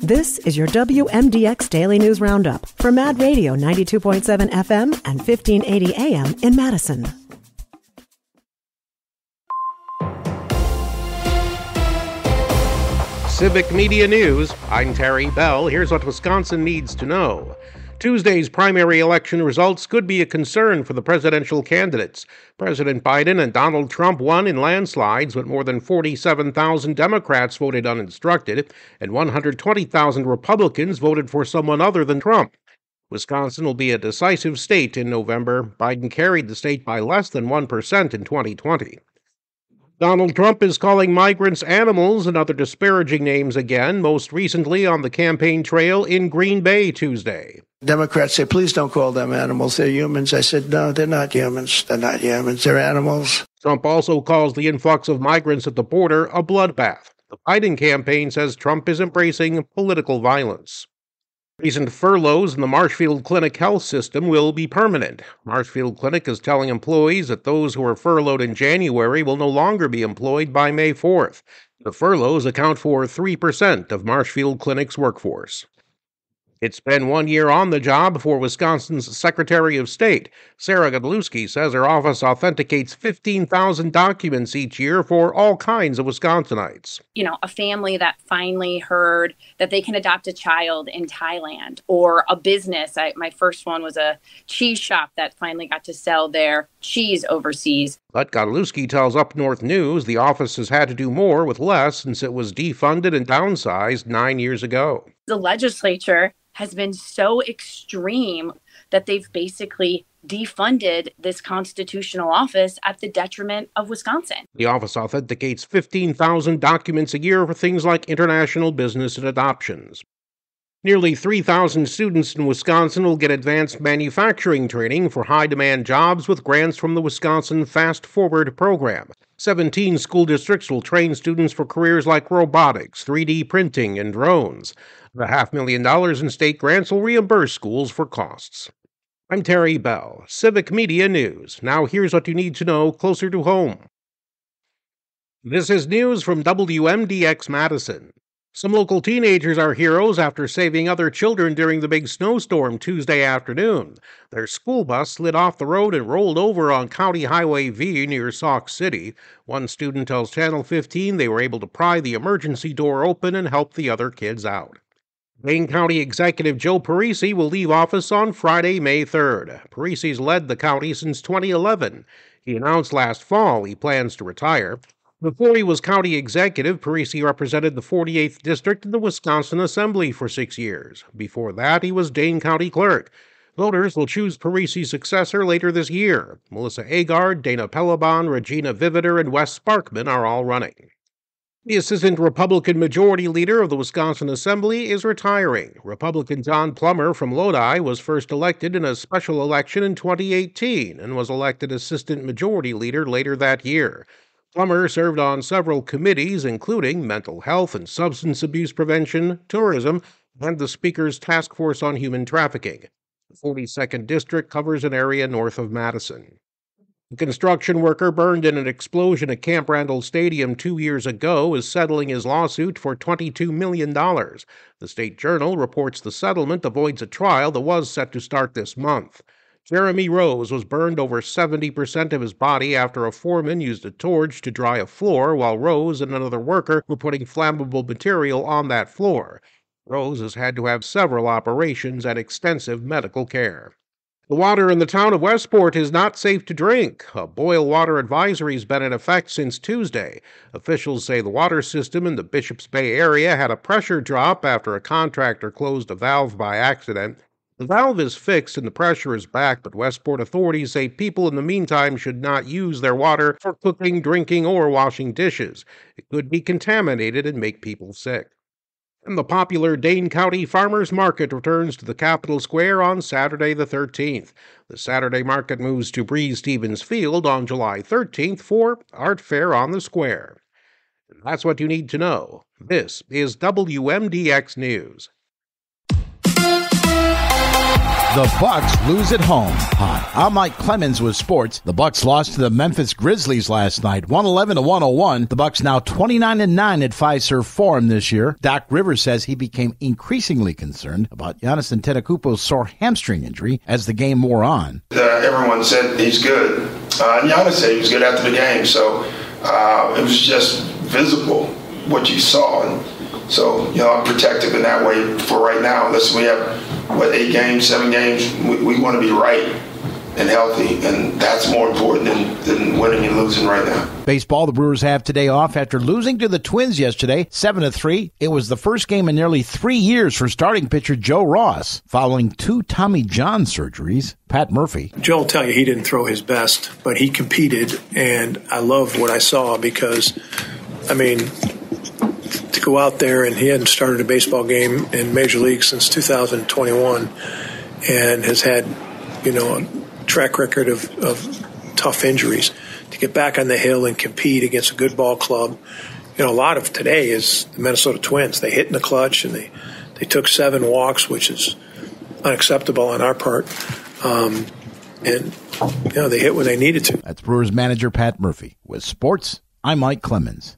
This is your WMDX Daily News Roundup for Mad Radio 92.7 FM and 1580 AM in Madison. Civic Media News. I'm Terry Bell. Here's what Wisconsin needs to know. Tuesday's primary election results could be a concern for the presidential candidates. President Biden and Donald Trump won in landslides, but more than 47,000 Democrats voted uninstructed, and 120,000 Republicans voted for someone other than Trump. Wisconsin will be a decisive state in November. Biden carried the state by less than 1% in 2020. Donald Trump is calling migrants animals and other disparaging names again, most recently on the campaign trail in Green Bay Tuesday. Democrats say, please don't call them animals. They're humans. I said, no, they're not humans. They're not humans. They're animals. Trump also calls the influx of migrants at the border a bloodbath. The Biden campaign says Trump is embracing political violence. Recent furloughs in the Marshfield Clinic health system will be permanent. Marshfield Clinic is telling employees that those who were furloughed in January will no longer be employed by May 4th. The furloughs account for 3% of Marshfield Clinic's workforce. It's been one year on the job for Wisconsin's Secretary of State. Sarah Godlewski says her office authenticates 15,000 documents each year for all kinds of Wisconsinites. You know, a family that finally heard that they can adopt a child in Thailand, or a business. I, my first one was a cheese shop that finally got to sell their cheese overseas. But Godlewski tells Up North News the office has had to do more with less since it was defunded and downsized nine years ago. The legislature has been so extreme that they've basically defunded this constitutional office at the detriment of Wisconsin. The office authenticates 15,000 documents a year for things like international business and adoptions. Nearly 3,000 students in Wisconsin will get advanced manufacturing training for high demand jobs with grants from the Wisconsin Fast Forward program. 17 school districts will train students for careers like robotics, 3D printing, and drones. The half million dollars in state grants will reimburse schools for costs. I'm Terry Bell, Civic Media News. Now here's what you need to know closer to home. This is news from WMDX Madison. Some local teenagers are heroes after saving other children during the big snowstorm Tuesday afternoon. Their school bus slid off the road and rolled over on County Highway V near Sauk City. One student tells Channel 15 they were able to pry the emergency door open and help the other kids out. Dane County Executive Joe Parisi will leave office on Friday, May 3rd. Parisi's led the county since 2011. He announced last fall he plans to retire. Before he was county executive, Parisi represented the 48th District in the Wisconsin Assembly for six years. Before that, he was Dane County Clerk. Voters will choose Parisi's successor later this year. Melissa Agard, Dana Pellebon, Regina Vidaver, and Wes Sparkman are all running. The Assistant Republican Majority Leader of the Wisconsin Assembly is retiring. Republican Jon Plumer from Lodi was first elected in a special election in 2018 and was elected Assistant Majority Leader later that year. Plumer served on several committees, including mental health and substance abuse prevention, tourism, and the Speaker's Task Force on Human Trafficking. The 42nd District covers an area north of Madison. A construction worker burned in an explosion at Camp Randall Stadium two years ago is settling his lawsuit for $22 million. The State Journal reports the settlement avoids a trial that was set to start this month. Jeremy Rose was burned over 70% of his body after a foreman used a torch to dry a floor while Rose and another worker were putting flammable material on that floor. Rose has had to have several operations and extensive medical care. The water in the town of Westport is not safe to drink. A boil water advisory has been in effect since Tuesday. Officials say the water system in the Bishops Bay area had a pressure drop after a contractor closed a valve by accident. The valve is fixed and the pressure is back, but Westport authorities say people in the meantime should not use their water for cooking, drinking, or washing dishes. It could be contaminated and make people sick. And the popular Dane County Farmers Market returns to the Capitol Square on Saturday the 13th. The Saturday market moves to Breese Stevens Field on July 13th for Art Fair on the Square. And that's what you need to know. This is WMDX News. The Bucks lose at home. Hi, I'm Mike Clemens with sports. The Bucks lost to the Memphis Grizzlies last night, 111 to 101. The Bucks now 29 and 9 at Fiserv Forum this year. Doc Rivers says he became increasingly concerned about Giannis Antetokounmpo's sore hamstring injury as the game wore on. Uh, everyone said he's good. Uh, Giannis said he was good after the game, so uh, it was just visible what you saw. And so, you know, I'm protective in that way for right now. unless we have what eight games, seven games. We, we want to be right and healthy, and that's more important than, than winning and losing right now. Baseball, the Brewers have today off after losing to the Twins yesterday, 7 to 3. It was the first game in nearly three years for starting pitcher Joe Ross, following two Tommy John surgeries. Pat Murphy. Joe will tell you he didn't throw his best, but he competed, and I love what I saw because, I mean, to go out there and he hadn't started a baseball game in Major League since 2021 and has had, you know, a track record of, of tough injuries. To get back on the hill and compete against a good ball club, you know, a lot of today is the Minnesota Twins. They hit in the clutch and they, they took seven walks, which is unacceptable on our part. Um, and, you know, they hit when they needed to. That's Brewers manager Pat Murphy. With sports, I'm Mike Clemens.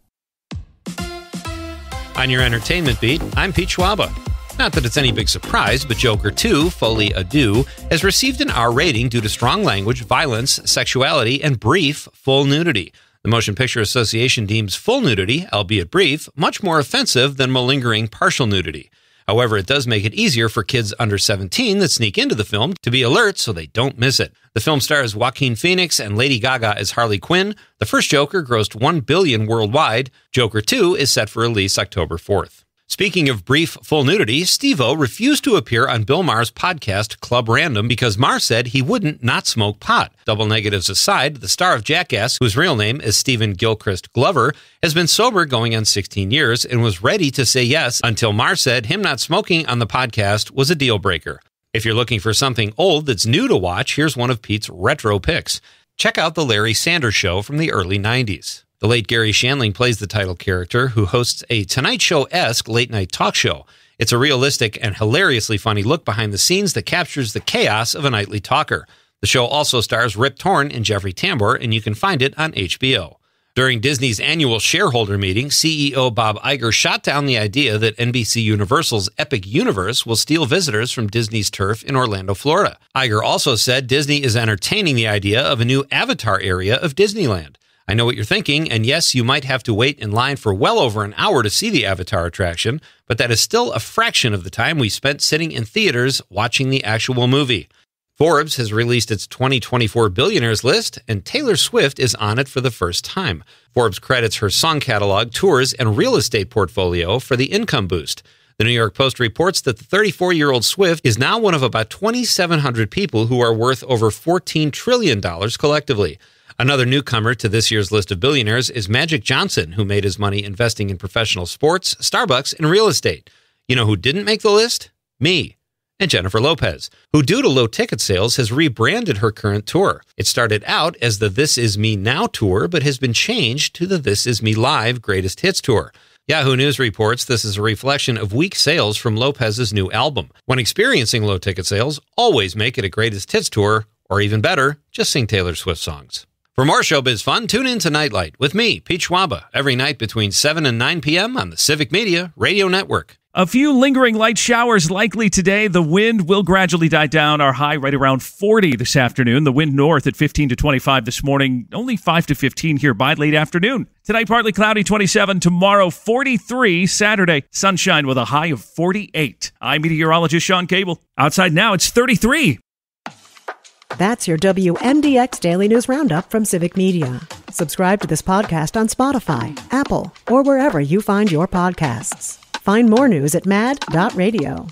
On your entertainment beat, I'm Pete Schwaba. Not that it's any big surprise, but Joker 2, Folie à Deux, has received an R rating due to strong language, violence, sexuality, and brief full nudity. The Motion Picture Association deems full nudity, albeit brief, much more offensive than malingering partial nudity. However, it does make it easier for kids under 17 that sneak into the film to be alert so they don't miss it. The film stars Joaquin Phoenix and Lady Gaga as Harley Quinn. The first Joker grossed 1 billion worldwide. Joker 2 is set for release October 4th. Speaking of brief full nudity, Steve-O refused to appear on Bill Maher's podcast Club Random because Maher said he wouldn't not smoke pot. Double negatives aside, the star of Jackass, whose real name is Stephen Gilchrist Glover, has been sober going on 16 years and was ready to say yes until Maher said him not smoking on the podcast was a deal breaker. If you're looking for something old that's new to watch, here's one of Pete's retro picks. Check out The Larry Sanders Show from the early 90s. The late Garry Shandling plays the title character who hosts a Tonight Show esque late night talk show. It's a realistic and hilariously funny look behind the scenes that captures the chaos of a nightly talker. The show also stars Rip Torn and Jeffrey Tambor, and you can find it on HBO. During Disney's annual shareholder meeting, CEO Bob Iger shot down the idea that NBC Universal's Epic Universe will steal visitors from Disney's turf in Orlando, Florida. Iger also said Disney is entertaining the idea of a new Avatar area of Disneyland. I know what you're thinking, and yes, you might have to wait in line for well over an hour to see the Avatar attraction, but that is still a fraction of the time we spent sitting in theaters watching the actual movie. Forbes has released its 2024 billionaires list, and Taylor Swift is on it for the first time. Forbes credits her song catalog, tours, and real estate portfolio for the income boost. The New York Post reports that the 34 year old Swift is now one of about 2,700 people who are worth over $14 trillion collectively. Another newcomer to this year's list of billionaires is Magic Johnson, who made his money investing in professional sports, Starbucks, and real estate. You know who didn't make the list? Me. And Jennifer Lopez, who, due to low ticket sales, has rebranded her current tour. It started out as the This Is Me Now tour, but has been changed to the This Is Me Live Greatest Hits tour. Yahoo News reports this is a reflection of weak sales from Lopez's new album. When experiencing low ticket sales, always make it a greatest hits tour, or even better, just sing Taylor Swift songs. For more showbiz fun, tune in to Nightlight with me, Pete Schwaba, every night between 7 and 9 p.m. on the Civic Media Radio Network. A few lingering light showers likely today. The wind will gradually die down. Our high right around 40 this afternoon. The wind north at 15 to 25 this morning. Only 5 to 15 here by late afternoon. Tonight, partly cloudy 27. Tomorrow, 43. Saturday, sunshine with a high of 48. I'm meteorologist Sean Cable. Outside now, it's 33. That's your WMDX Daily News Roundup from Civic Media. Subscribe to this podcast on Spotify, Apple, or wherever you find your podcasts. Find more news at mad.radio.